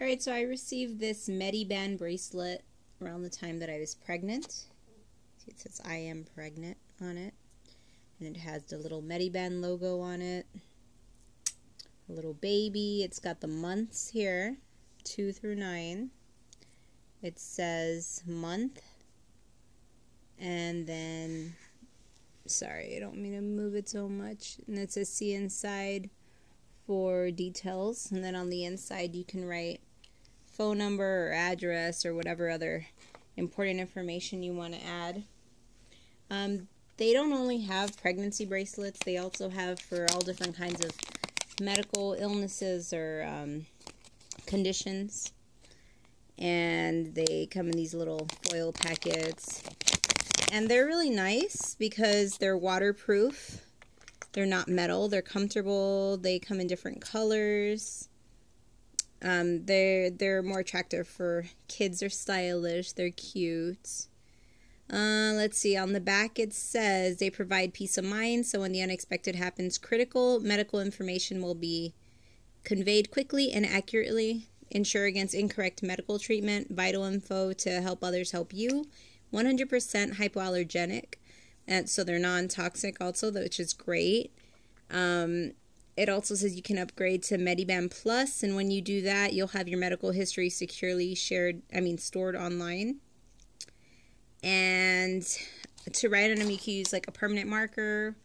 Alright, so I received this Mediband bracelet around the time that I was pregnant. It says I am pregnant on it. And it has the little Mediband logo on it. A little baby. It's got the months here, 2 through 9. It says month. And then, sorry, I don't mean to move it so much. And it says see inside for details. And then on the inside, you can write phone number or address or whatever other important information you want to add. Um, they don't only have pregnancy bracelets, they also have for all different kinds of medical illnesses or um, conditions. And they come in these little foil packets. And they're really nice because they're waterproof. They're not metal. They're comfortable. They come in different colors. Um, they're they're more attractive for kids. They're stylish. They're cute. Uh, let's see. On the back, it says they provide peace of mind. So when the unexpected happens, critical medical information will be conveyed quickly and accurately. Ensure against incorrect medical treatment. Vital info to help others help you. 100% hypoallergenic, and so they're non-toxic also, which is great. Um, it also says you can upgrade to Mediband Plus, and when you do that, you'll have your medical history securely shared, I mean, stored online. And to write on them, you can use like a permanent marker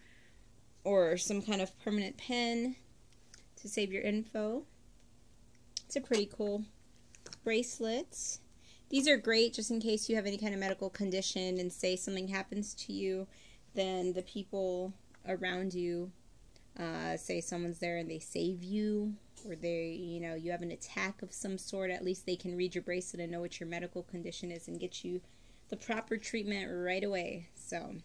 or some kind of permanent pen to save your info. It's a pretty cool bracelet. These are great just in case you have any kind of medical condition and say something happens to you, then the people around you uh, say someone's there and they save you or they you know you have an attack of some sort at least they can read your bracelet and know what your medical condition is and get you the proper treatment right away. So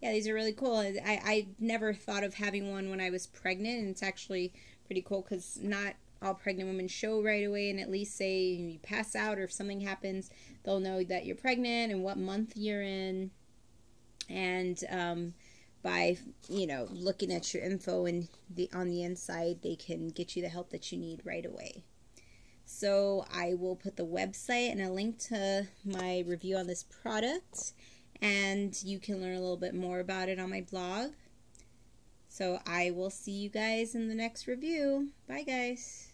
yeah these are really cool. I i never thought of having one when i was pregnant and it's actually pretty cool because not all pregnant women show right away and at least say you pass out or if something happens they'll know that you're pregnant and what month you're in. And um, by you know looking at your info and the on the inside they can get you the help that you need right away. So i will put the website and a link to my review on this product and you can learn a little bit more about it on my blog. So i will see you guys in the next review. Bye guys